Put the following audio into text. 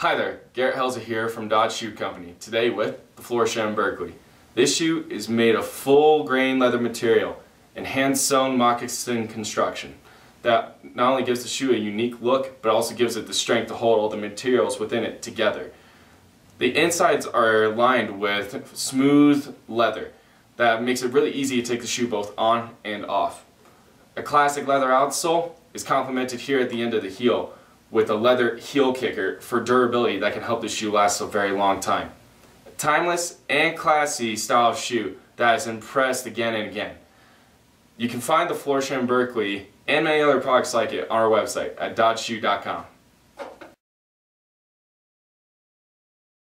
Hi there, Garrett Helza here from Dodds Shoe Company, today with the Florsheim Berkley. This shoe is made of full grain leather material and hand sewn moccasin construction that not only gives the shoe a unique look but also gives it the strength to hold all the materials within it together. The insides are lined with smooth leather that makes it really easy to take the shoe both on and off. A classic leather outsole is complemented here at the end of the heel with a leather heel kicker for durability that can help the shoe last a very long time. A timeless and classy style of shoe that has impressed again and again. You can find the Florsheim Berkley and many other products like it on our website at doddsshoe.com.